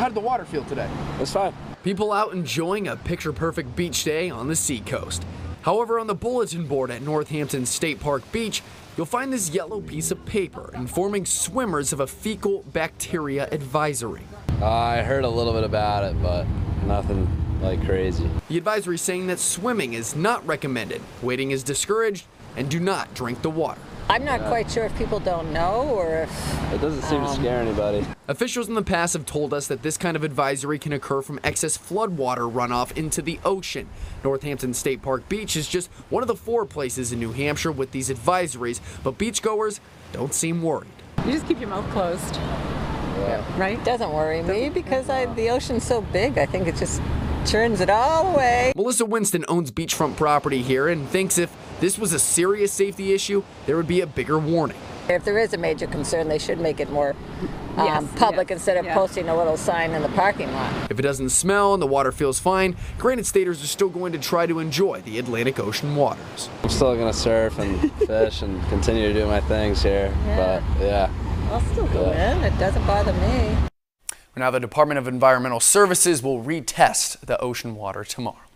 How did the water feel today? It's fine. People out enjoying a picture perfect beach day on the seacoast. However, on the bulletin board at North Hampton State Park Beach, you'll find this yellow piece of paper informing swimmers of a fecal bacteria advisory. Uh, I heard a little bit about it, but nothing like crazy. The advisory saying that swimming is not recommended, waiting is discouraged, and do not drink the water. I'm not quite sure if people don't know or if It doesn't seem to um, scare anybody. Officials in the past have told us that this kind of advisory can occur from excess floodwater runoff into the ocean. North Hampton State Park Beach is just one of the four places in New Hampshire with these advisories, but beachgoers don't seem worried. You just keep your mouth closed. Right? it doesn't worry me because I, the ocean's so big. I think it just churns it all away. Melissa Winston owns beachfront property here and thinks if this was a serious safety issue, there would be a bigger warning. If there is a major concern, they should make it more um, Yes, public yes, instead of yeah. posting a little sign in the parking lot. If it doesn't smell and the water feels fine, Granite Staters are still going to try to enjoy the Atlantic Ocean waters. I'm still gonna surf and fish and continue to do my things here. Yeah. But yeah. I'll still go Yeah. in. It doesn't bother me. Now, the Department of Environmental Services will retest the ocean water tomorrow.